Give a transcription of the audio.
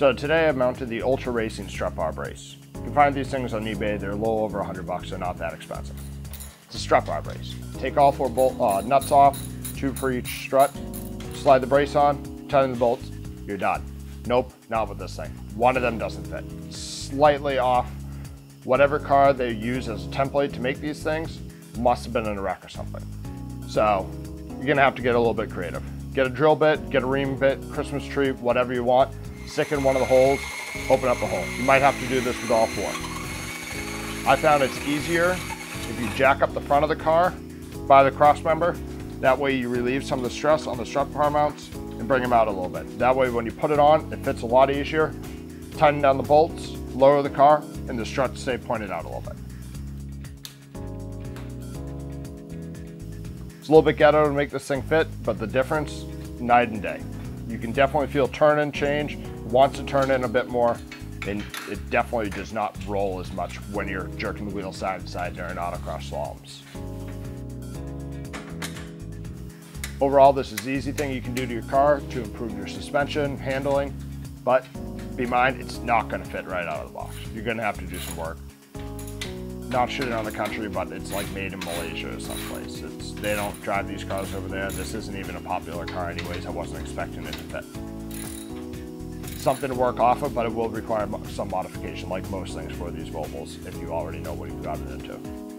So today I've mounted the Ultra Racing strut bar brace. You can find these things on eBay. They're a little over 100 bucks. They're not that expensive. It's a strut bar brace. Take all four bolt uh, nuts off, two for each strut, slide the brace on, tighten the bolts, you're done. Nope, not with this thing. One of them doesn't fit. Slightly off. Whatever car they use as a template to make these things must have been in a wreck or something. So you're gonna have to get a little bit creative. Get a drill bit, get a ream bit, Christmas tree, whatever you want, stick in one of the holes, open up the hole. You might have to do this with all four. I found it's easier if you jack up the front of the car by the cross member. That way you relieve some of the stress on the strut bar mounts and bring them out a little bit. That way when you put it on, it fits a lot easier. Tighten down the bolts, lower the car, and the struts stay pointed out a little bit. It's a little bit ghetto to make this thing fit, but the difference, night and day. You can definitely feel turn and change. Wants to turn in a bit more, and it definitely does not roll as much when you're jerking the wheel side to side during autocross slaloms. Overall, this is the easy thing you can do to your car to improve your suspension, handling, but be mind, it's not gonna fit right out of the box. You're gonna have to do some work. Not shooting on the country, but it's like made in Malaysia or someplace. It's, they don't drive these cars over there. This isn't even a popular car anyways. I wasn't expecting it to fit. Something to work off of, but it will require some modification like most things for these Volvos if you already know what you've got it into.